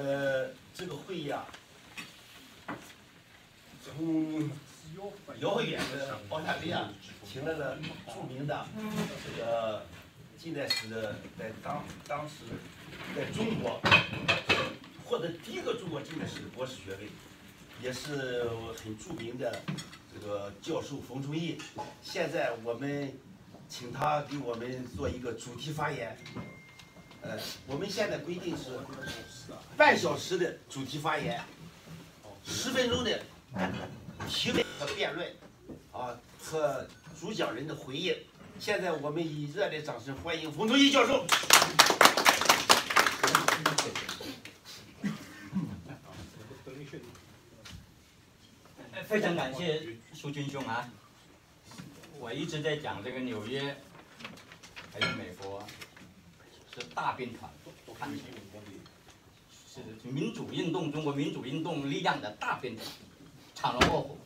呃，这个会议啊，从遥远的澳大利亚请来了著名的这个近代史的，在当当时在中国获得第一个中国近代史的博士学位，也是很著名的这个教授冯崇义。现在我们请他给我们做一个主题发言。呃，我们现在规定是半小时的主题发言，十分钟的提问和辩论，啊，和主讲人的回应。现在我们以热烈掌声欢迎冯崇义教授。非常感谢苏军兄啊！我一直在讲这个纽约，还有美国。是大兵团，看起是民主运动，中国民主运动力量的大兵团，闯龙卧虎。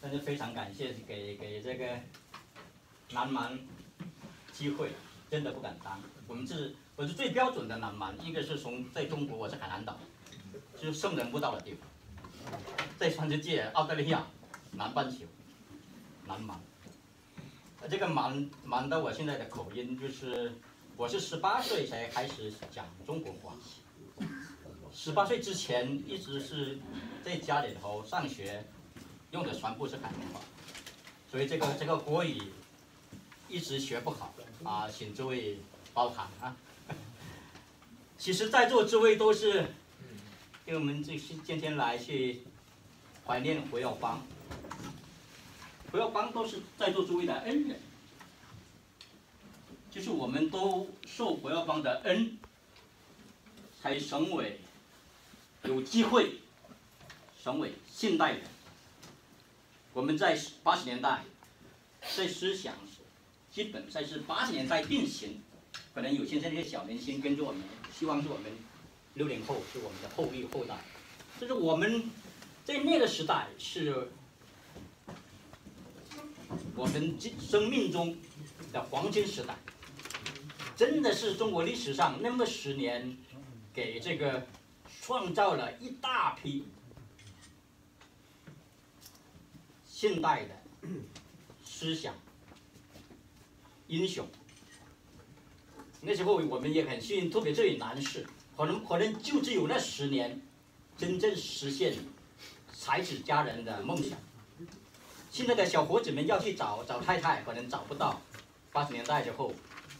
但是非常感谢给给这个南蛮机会，真的不敢当。我们是我是最标准的南蛮，一个是从在中国我是海南岛，就是圣人不到的地方，在全世界澳大利亚南半球南蛮。这个蛮蛮的我现在的口音就是。我是十八岁才开始讲中国话，十八岁之前一直是在家里头上学，用的全部是海南话，所以这个这个国语一直学不好啊，请诸位包涵啊。其实，在座诸位都是，因为我们这今天来去怀念胡耀邦，胡耀邦都是在座诸位的恩人。就是我们都受胡耀邦的恩，才成为有机会成为现代人。我们在八十年代在思想基本在是八十年代定型，可能有些这些小年轻跟着我们，希望是我们六零后是我们的后裔后代。就是我们在那个时代是我们生命中的黄金时代。真的是中国历史上那么十年，给这个创造了一大批现代的思想英雄。那时候我们也很幸运，特别这位男士，可能可能就只有那十年，真正实现才子佳人的梦想。现在的小伙子们要去找找太太，可能找不到。八十年代之后，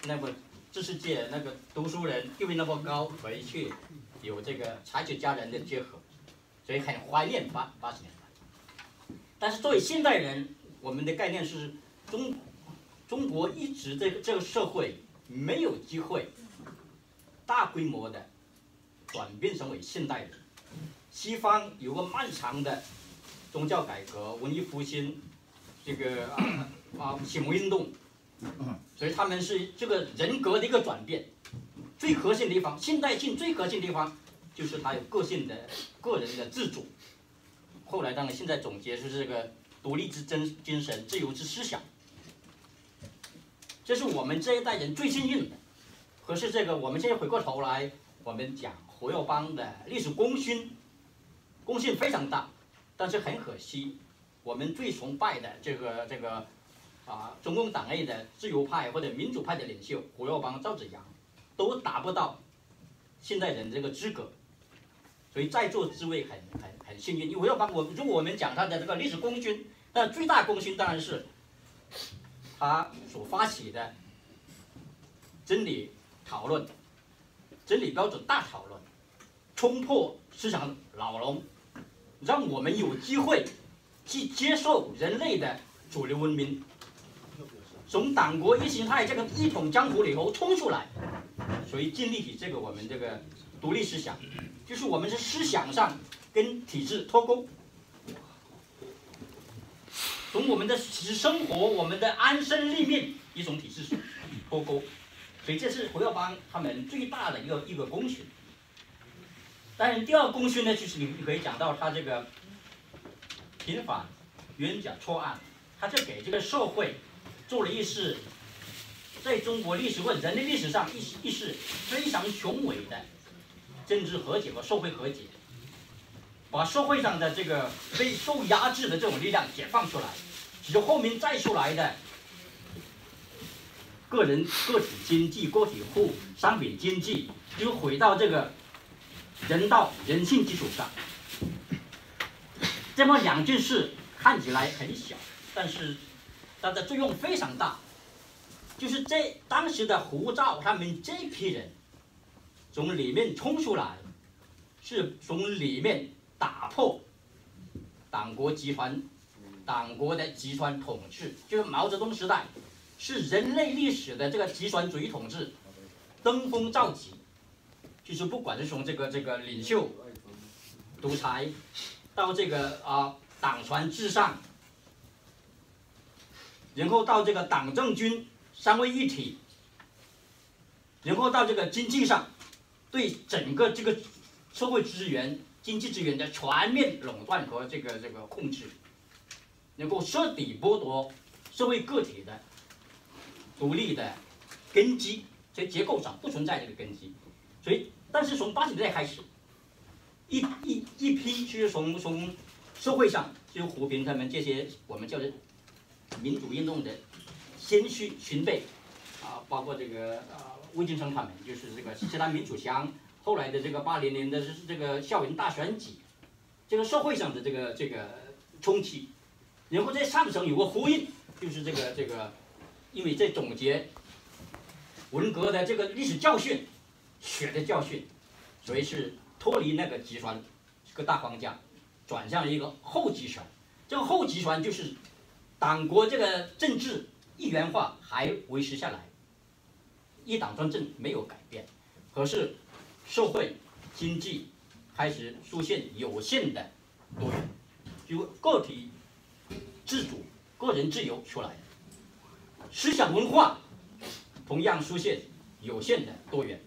那么。知识界那个读书人地位那么高，回去有这个才子佳人的结合，所以很怀念八八十年代。但是作为现代人，我们的概念是中中国一直这个这个社会没有机会大规模的转变成为现代人。西方有个漫长的宗教改革、文艺复兴，这个啊启蒙运动。所以他们是这个人格的一个转变，最核心的地方，现代性最核心的地方，就是他有个性的、个人的自主。后来当然现在总结是这个独立之真精神、自由之思想，这是我们这一代人最幸运的。可是这个我们现在回过头来，我们讲胡耀邦的历史功勋，功勋非常大，但是很可惜，我们最崇拜的这个这个。啊，中共党内的自由派或者民主派的领袖胡耀邦、赵紫阳，都达不到现代人这个资格，所以在座诸位很很很幸运。因为胡耀邦，我如果我们讲他的这个历史功勋，那最大功勋当然是他所发起的真理讨论、真理标准大讨论，冲破思想牢笼，让我们有机会去接受人类的主流文明。从党国意识形态这个一统江湖里头冲出来，所以建立起这个我们这个独立思想，就是我们是思想上跟体制脱钩，从我们的实生活、我们的安身立命一种体制脱钩，所以这是胡耀邦他们最大的一个一个功勋。当然，第二功勋呢，就是你可以讲到他这个平反冤假错案，他就给这个社会。做了一次，在中国历史或人类历史上一一次非常雄伟的政治和解和社会和解，把社会上的这个被受压制的这种力量解放出来，只有后面再出来的个人个体经济、个体户、商品经济，就回到这个人道人性基础上。这么两件事看起来很小，但是它的作用非常大。就是这当时的胡赵他们这批人从里面冲出来，是从里面打破党国集团、党国的集团统治，就是毛泽东时代是人类历史的这个集团主义统治登峰造极。就是不管是从这个这个领袖独裁。到这个啊，党权至上，然后到这个党政军三位一体，然后到这个经济上，对整个这个社会资源、经济资源的全面垄断和这个这个控制，能够彻底剥夺社会个体的独立的根基，在结构上不存在这个根基，所以，但是从八十年代开始。一一一批就是从从社会上，就胡平他们这些我们叫做民主运动的先驱群辈，啊，包括这个啊魏晋生他们，就是这个西南民主乡，后来的这个八零年的这个校园大选举，这个社会上的这个这个冲击，然后在上层有个呼应，就是这个这个，因为在总结文革的这个历史教训，血的教训，所以是。脱离那个集团这个大框架，转向一个后集权。这个后集权就是党国这个政治一元化还维持下来，一党专政没有改变，可是社会经济开始出现有限的多元，就个体自主、个人自由出来，思想文化同样出现有限的多元，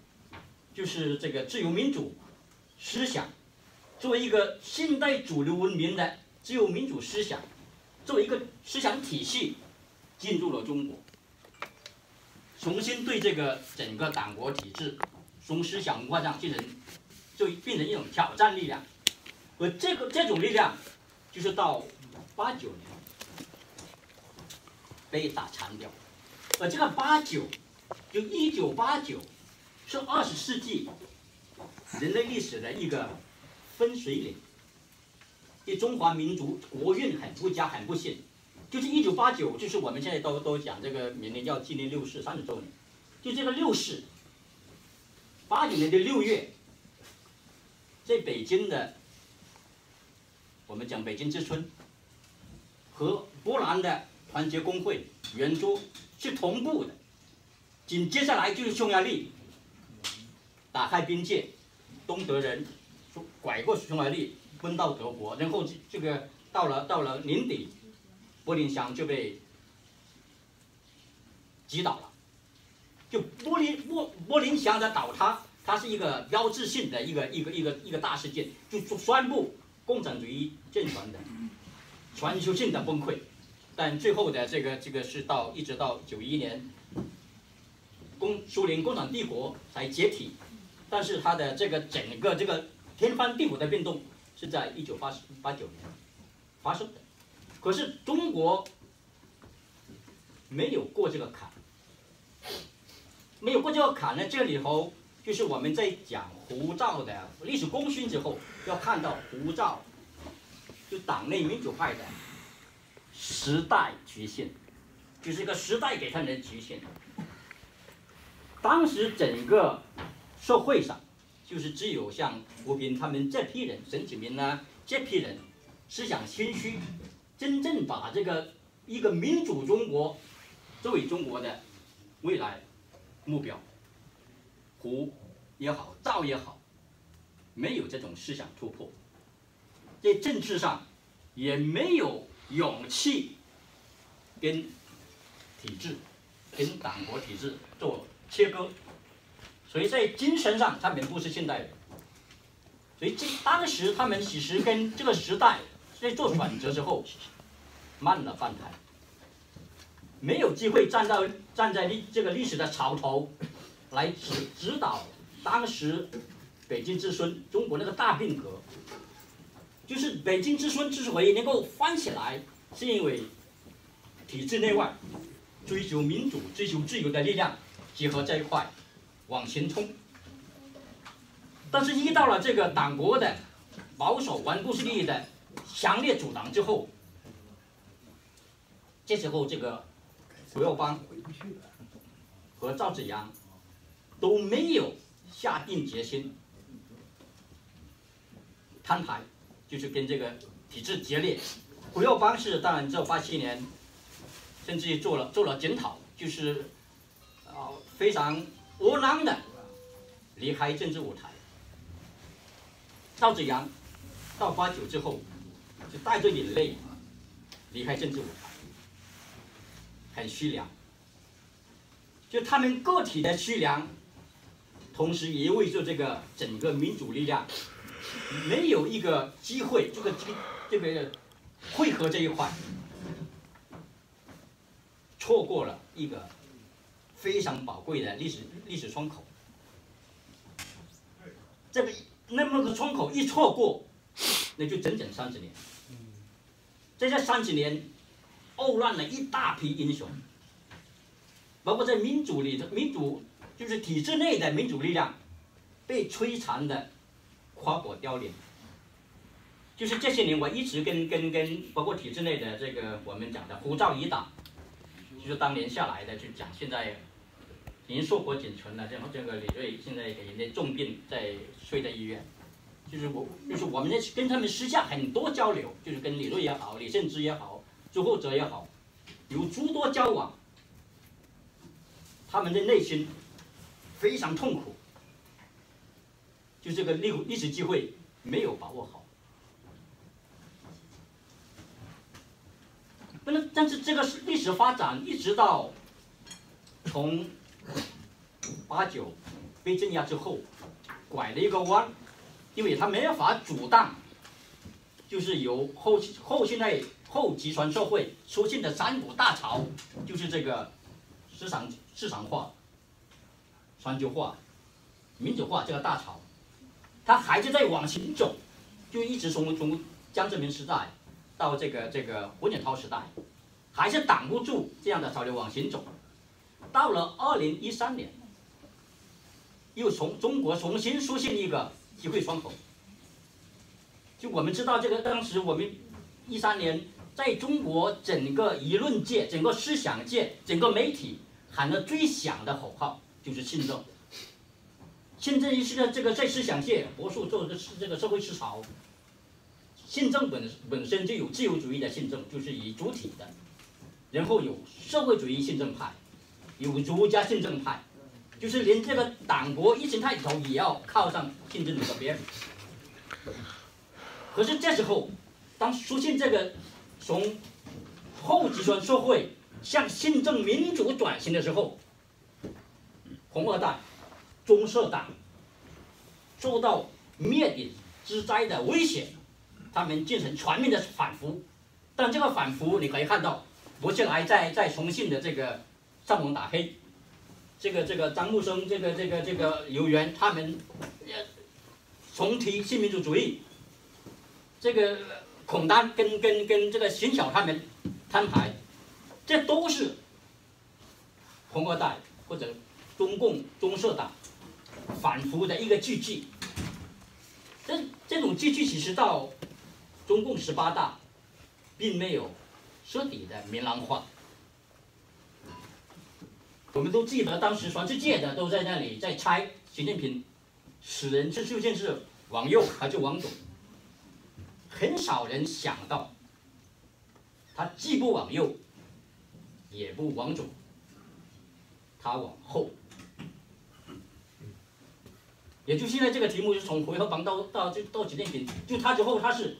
就是这个自由民主。思想作为一个现代主流文明的自由民主思想，作为一个思想体系进入了中国，重新对这个整个党国体制从思想文化上进行，就变成一种挑战力量。而这个这种力量，就是到八九年被打残掉。而这个八九，就一九八九，是二十世纪。人类历史的一个分水岭，对中华民族国运很不佳、很不幸。就是一九八九，就是我们现在都都讲这个明年要纪念六四三十周年。就这个六四，八九年的六月，在北京的，我们讲北京之春，和波兰的团结工会圆桌是同步的。紧接下来就是匈牙利打开边界。东德人拐过匈牙利，奔到德国，然后这这个到了到了年底，柏林墙就被击倒了。就柏林柏柏林墙的倒塌，它是一个标志性的一个一个一个一个大事件，就宣布共产主义政权的全球性的崩溃。但最后的这个这个是到一直到九一年，共苏联共产帝国才解体。但是它的这个整个这个天翻地覆的变动是在一九八八九年发生的，可是中国没有过这个坎，没有过这个坎呢？这里头就是我们在讲胡兆的历史功勋之后，要看到胡兆就党内民主派的时代局限，就是一个时代给他的局限。当时整个。社会上，就是只有像胡斌他们这批人，沈启明呢这批人，思想谦虚，真正把这个一个民主中国作为中国的未来目标，胡也好，赵也好，没有这种思想突破，在政治上也没有勇气跟体制、跟党国体制做切割。所以在精神上，他们不是现代人。所以这当时他们其实跟这个时代在做转折之后，慢了半拍，没有机会站到站在历这个历史的潮头，来指指导当时北京之孙，中国那个大变革，就是北京之孙之所以能够翻起来，是因为体制内外追求民主、追求自由的力量结合在一块往前冲。但是，遇到了这个党国的保守顽固势力的强烈阻挡之后，这时候这个胡耀邦和赵紫阳都没有下定决心。摊牌，就是跟这个体制决裂。胡耀邦是当然，只有八七年，甚至于做了做了检讨，就是啊非常窝囊的离开政治舞台。赵子阳到八九之后，就带着眼泪离开政治舞台，很虚凉。就他们个体的虚凉，同时也意味着这个整个民主力量。没有一个机会，这个这个这个汇合这一块，错过了一个非常宝贵的历史历史窗口。这个那么个窗口一错过，那就整整三十年。在这三十年，沤乱了一大批英雄，包括在民主里的民主，就是体制内的民主力量，被摧残的。花果凋零，就是这些年我一直跟跟跟包括体制内的这个我们讲的胡兆乙党，就是当年下来的就讲，现在已经硕果仅存了。然后这个李瑞现在给人家重病在睡在医院，就是我就是我们在跟他们私下很多交流，就是跟李瑞也好，李胜之也好，朱厚哲也好，有诸多交往，他们的内心非常痛苦。就这个历历史机会没有把握好，不能。但是这个是历史发展一直到从八九被镇压之后，拐了一个弯，因为他没法阻挡，就是由后后现代后集权社会出现的三股大潮，就是这个市场市场化、全球化、民主化这个大潮。他还是在往前走，就一直从从江泽民时代到这个这个胡锦涛时代，还是挡不住这样的潮流往前走。到了二零一三年，又从中国重新出现一个机会窗口。就我们知道，这个当时我们一三年在中国整个舆论界、整个思想界、整个媒体喊的最响的口号就是信政。宪政是个这个在思想界，博数做的是这个社会思潮。宪政本本身就有自由主义的宪政，就是以主体的，然后有社会主义新政派，有儒家新政派，就是连这个党国一心太头也要靠上宪政这边。可是这时候，当出现这个从后集权社会向宪政民主转型的时候，红二代。中社党受到灭顶之灾的威胁，他们进行全面的反腐，但这个反腐你可以看到，不是来在在重庆的这个上网打黑，这个这个张木生，这个这个这个刘源他们重提新民主主义，这个孔丹跟跟跟这个邢晓他们摊牌，这都是红二代或者中共中社党。反复的一个句句，这这种句句其实到中共十八大，并没有彻底的明朗化。我们都记得当时全世界的都在那里在猜习近平死人这究竟是王右还是王董，很少人想到，他既不往右，也不往左，他往后。也就现在这个题目，是从回合房到到就到习近平，就他之后，他是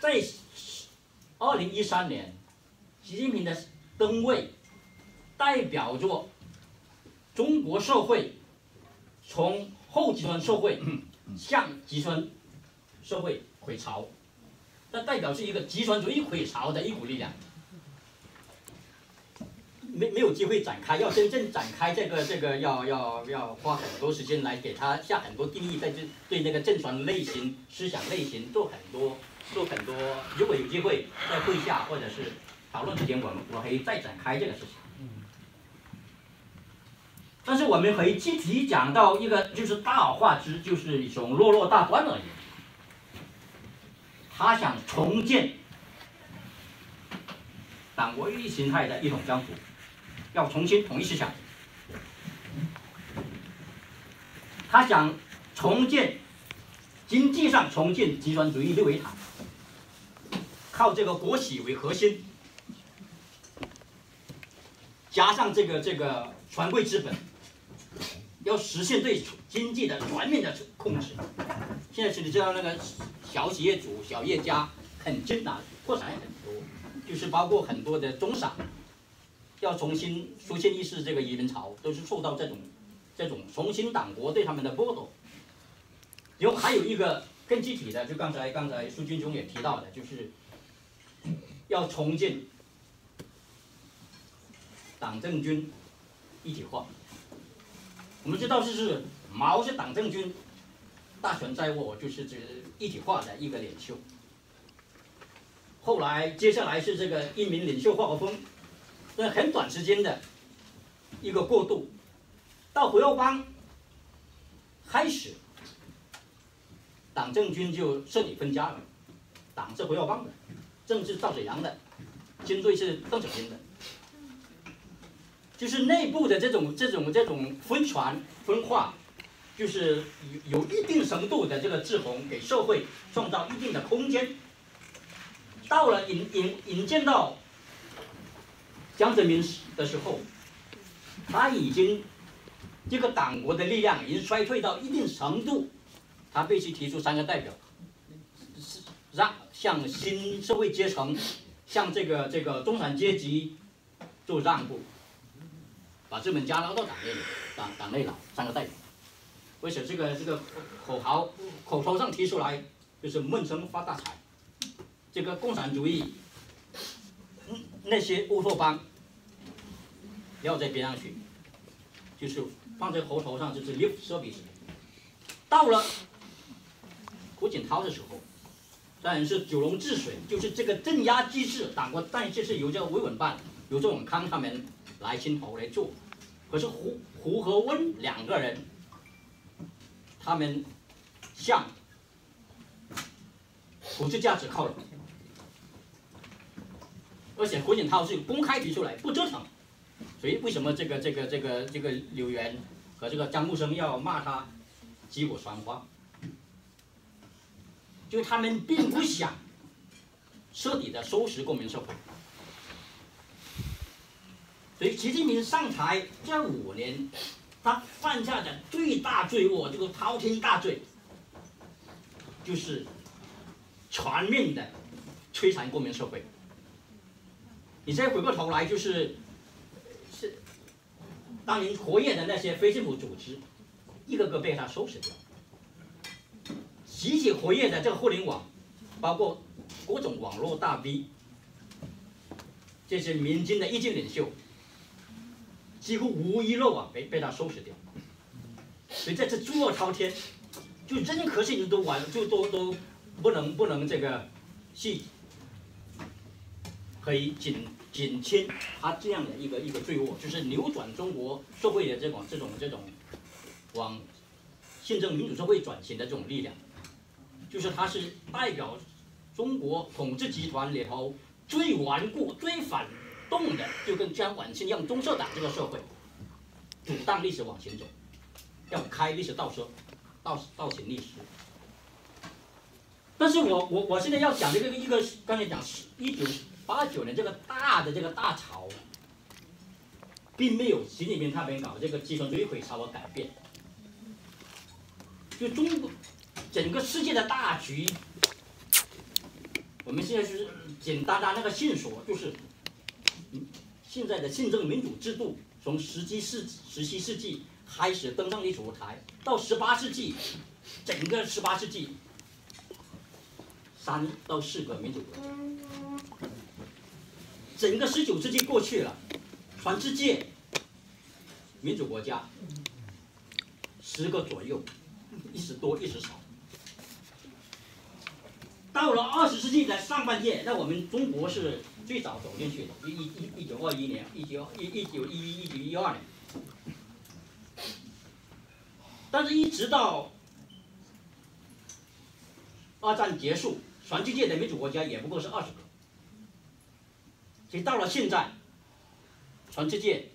在二零一三年，习近平的登位，代表着中国社会从后集权社会向集权社会回潮，那代表是一个集权主义回潮的一股力量。没没有机会展开，要真正展开这个这个要要要花很多时间来给他下很多定义，在这对那个政权类型、思想类型做很多做很多。如果有机会在会下或者是讨论之前，我们我可以再展开这个事情。但是我们可以具体讲到一个就是大化之，就是一种落落大观而言，他想重建党国意识形态的一统江湖。要重新统一思想，他想重建经济上重建集团主义六维塔，靠这个国企为核心，加上这个这个权贵资本，要实现对经济的全面的控制。现在是你知道那个小企业主、小业家很艰难，破产很多，就是包括很多的中产。要重新出现意识，这个移民潮都是受到这种这种重新党国对他们的剥夺。然后还有一个更具体的，就刚才刚才苏军中也提到的，就是要重建党政军一体化。我们知道，就是毛是党政军大权在握，就是这一体化的一个领袖。后来接下来是这个一名领袖华国锋。在很短时间的一个过渡，到胡耀邦开始，党政军就彻底分家了。党是胡耀邦的，政治赵子阳的，军队是邓小平的，就是内部的这种这种这种分权分化，就是有有一定程度的这个制衡，给社会创造一定的空间。到了引引引荐到。江泽民的时候，他已经这个党国的力量已经衰退到一定程度，他必须提出三个代表，让向新社会阶层，向这个这个中产阶级做让步，把资本家拉到党内里，党党内了三个代表。为什么这个这个口号口头上提出来就是闷声发大财，这个共产主义。那些乌托邦要在边上去，就是放在喉头上，就是 lip service。到了胡锦涛的时候，当然是九龙治水，就是这个镇压机制，党国，但是是由这个维稳办、由这永康他们来牵头来做。可是胡胡和温两个人，他们向普世价值靠拢。而且胡锦涛是公开提出来不折腾，所以为什么这个这个这个这个柳原和这个张木生要骂他击鼓传花？就他们并不想彻底的收拾公民社会。所以习近平上台这五年，他犯下的最大罪恶，这个滔天大罪，就是全面的摧残公民社会。你再回过头来，就是是当年活跃的那些非政府组织，一个个被他收拾掉。极其活跃的这个互联网，包括各种网络大 V，这些民间的意见领袖，几乎无一漏网被被他收拾掉。所以在这次罪恶滔天，就任何事情都完，就都都不能不能这个去。可以减减轻他这样的一个一个罪恶，就是扭转中国社会的这种这种这种往宪政民主社会转型的这种力量，就是他是代表中国统治集团里头最顽固、最反动的，就跟江晚清一样，中社党这个社会，阻挡历史往前走，要开历史倒车，倒倒行逆施。但是我我我现在要讲这个一个刚才讲一九。八九年这个大的这个大潮，并没有习近平他们搞这个集权主义回潮而改变。就中国整个世界的大局，我们现在是简单的那个线索，就是现在的宪政民主制度，从十七世十七世纪开始登上历史舞台，到十八世纪，整个十八世纪，三到四个民主国家。整个十九世纪过去了，全世界民主国家十个左右，一时多一时少。到了二十世纪的上半叶，那我们中国是最早走进去的，一一一一九二一年，一九一一九一一一九一二年。但是，一直到二战结束，全世界的民主国家也不过是二十个。所以到了现在，全世界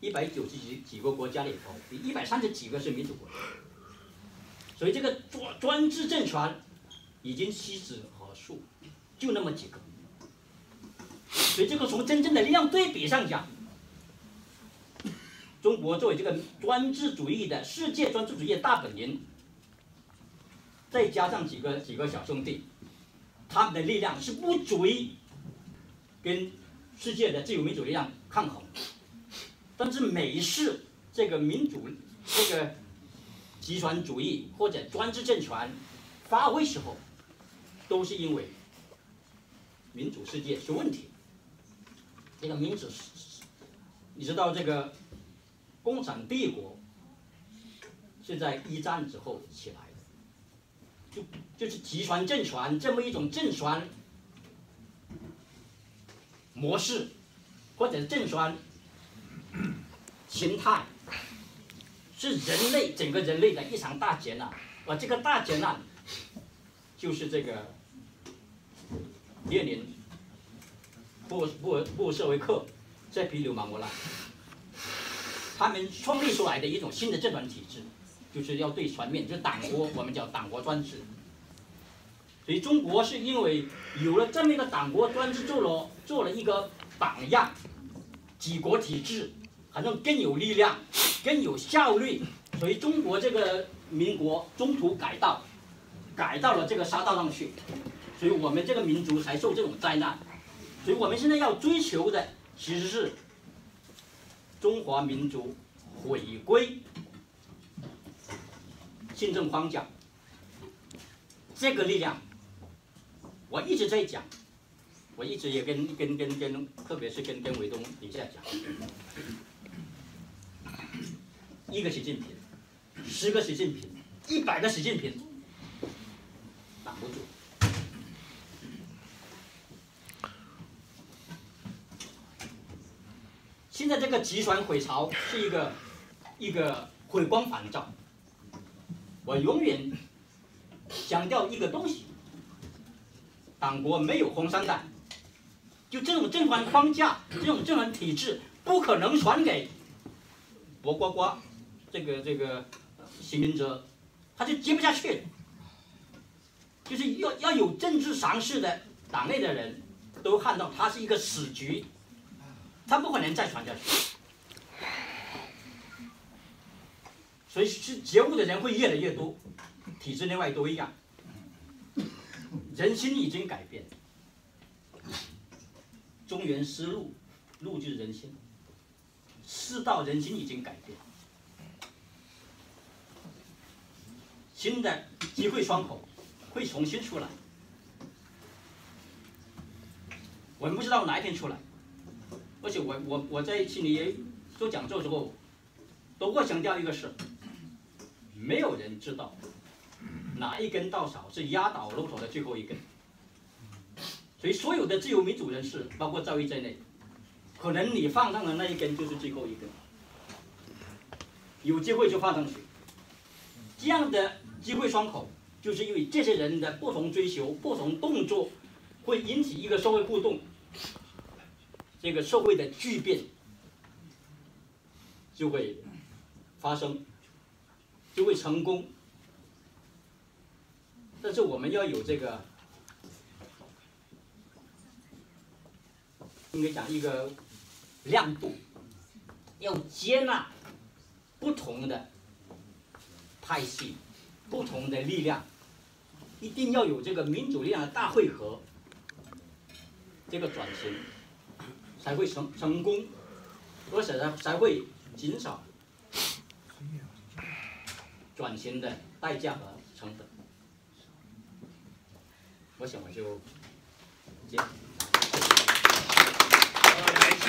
一百九十几几个国家里头，一百三十几个是民主国家。所以这个专专制政权已经屈指可数，就那么几个。所以这个从真正的力量对比上讲，中国作为这个专制主义的世界专制主义的大本营，再加上几个几个小兄弟，他们的力量是不足以跟世界的自由民主力量抗衡。但是每一次这个民主这个集权主义或者专制政权发挥时候，都是因为民主世界是问题。这个民主，你知道这个？共产帝国是在一战之后起来的，就就是集权政权这么一种政权模式，或者政权形态，是人类整个人类的一场大劫难。而这个大劫难，就是这个列宁、布布布什维克这批流氓过来。他们创立出来的一种新的政权体制，就是要对全面，就是党国，我们叫党国专制。所以中国是因为有了这么一个党国专制，做了做了一个榜样，几国体制好像更有力量、更有效率。所以中国这个民国中途改道，改到了这个沙道上去，所以我们这个民族才受这种灾难。所以我们现在要追求的其实是。中华民族回归新政框架，这个力量，我一直在讲，我一直也跟跟跟跟，特别是跟跟伟东底下讲，一个习近平，十个习近平，一百个习近平，挡不住。现在这个集权毁巢是一个一个回光返照。我永远强调一个东西：党国没有红三代，就这种政权框架、这种政权体制，不可能传给薄瓜瓜这个这个行云者，他就接不下去。就是要要有政治常识的党内的人都看到，他是一个死局。他不可能再传下去，所以是觉悟的人会越来越多，体制内外都一样，人心已经改变，中原思路，路就是人心，世道人心已经改变，新的机会窗口会重新出来，我们不知道哪一天出来。而且我我我在心里也做讲座的时候，都会强调一个事：没有人知道哪一根稻草是压倒骆驼的最后一根。所以所有的自由民主人士，包括赵毅在内，可能你放上的那一根就是最后一根。有机会就放上去，这样的机会窗口，就是因为这些人的不同追求、不同动作，会引起一个社会互动。这个社会的巨变就会发生，就会成功。但是我们要有这个，应该讲一个亮度，要接纳不同的派系、不同的力量，一定要有这个民主力量的大汇合，这个转型。才会成成功，而且呢才会减少转型的代价和成本。我想我就结。感谢。